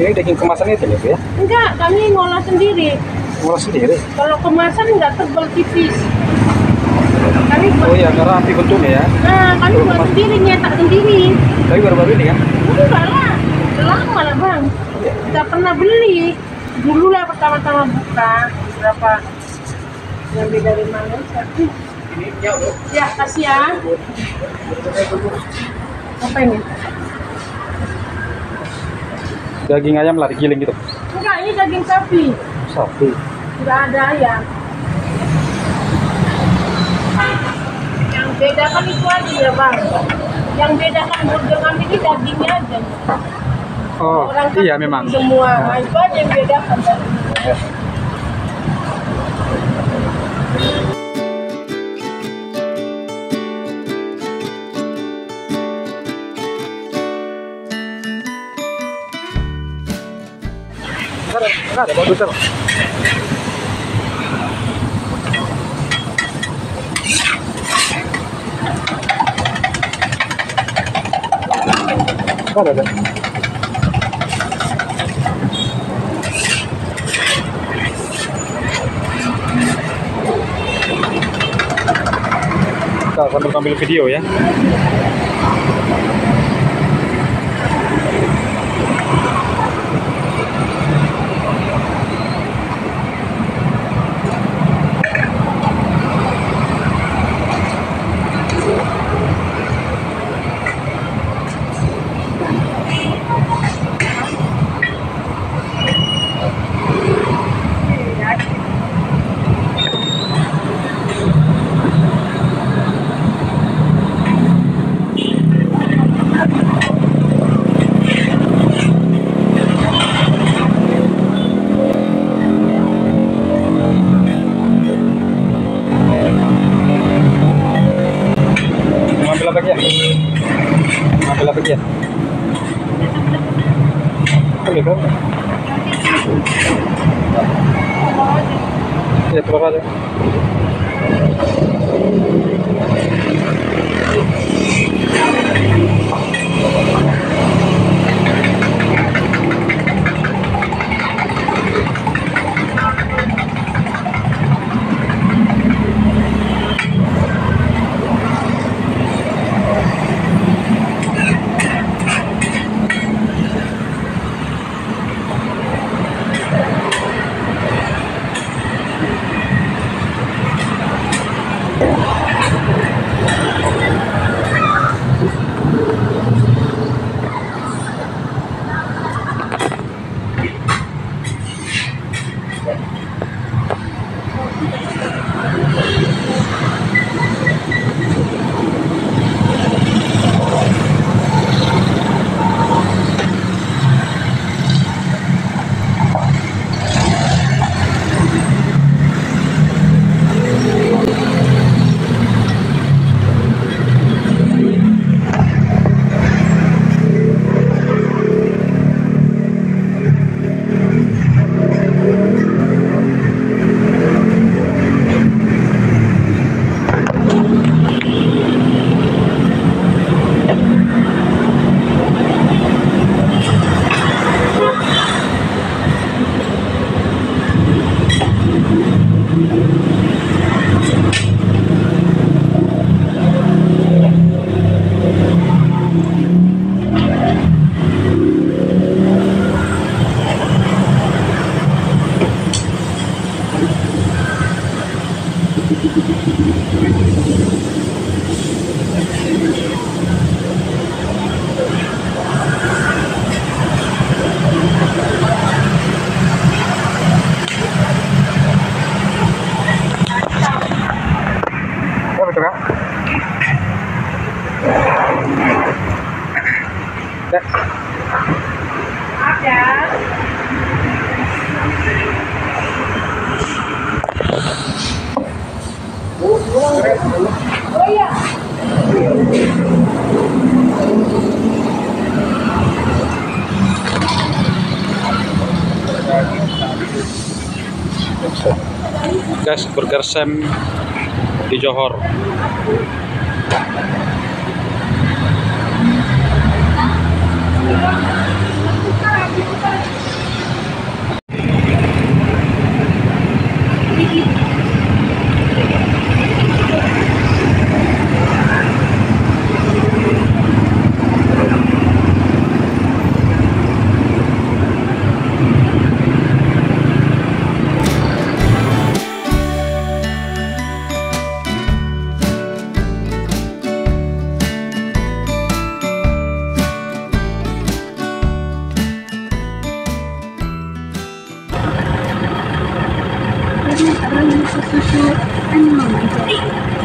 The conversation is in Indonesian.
Ini daging kemasan itu ya, ya? Enggak, kami ngolah sendiri. Ngolah sendiri. Kalau kemasan enggak tebal tipis. Kami Oh buat, iya, karena api bentuknya ya. nah, kami buat sendiri, nyetak sendiri. Tapi baru-baru ini kan? Enggak lah, lama lah bang. Enggak pernah beli. Dulu lah pertama-tama buka. Berapa? Ngambil dari mana? Satu. Ya, kasih ya. Apa ini? Daging ayam lah digiling gitu. Enggak, ini daging sapi. Sapi. Enggak ada ayam. Yang beda kan itu aja ya bang. Yang beda kan burger kami ini dagingnya aja. Oh, Orang iya memang. Semua, nah, itu aja yang beda kan. Ya. Enggak ada, ada, sambil ambil video ya. Mau ambil apa ya? Mau ambil apa ya? Ambil berapa? Ya, berapa aja? Berapa Guys, Burger Sam di Johor. 叔叔那你慢慢走